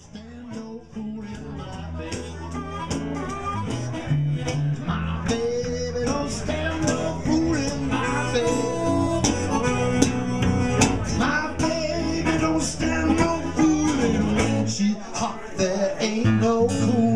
stand no oh, fooling my baby. My baby don't stand no fooling my baby. Don't stand no when she hot. There ain't no cooling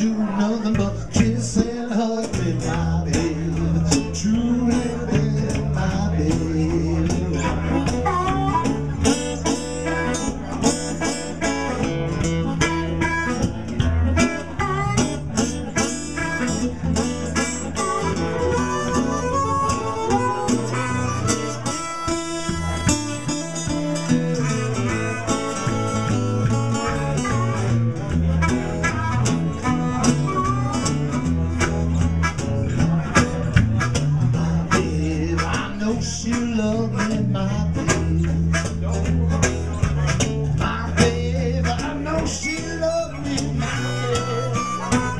do nothing but kiss and hug me, my baby. Me, my babe. My babe, I know she loves me, my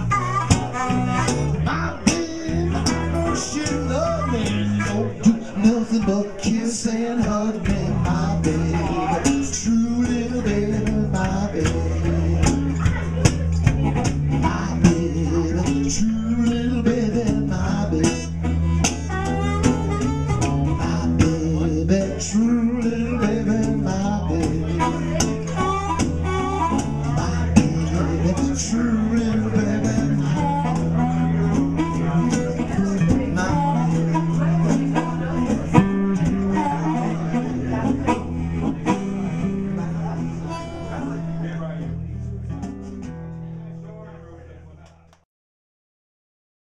babe. My babe, I know she loves me. Do nothing but kiss and hug me, my babe. True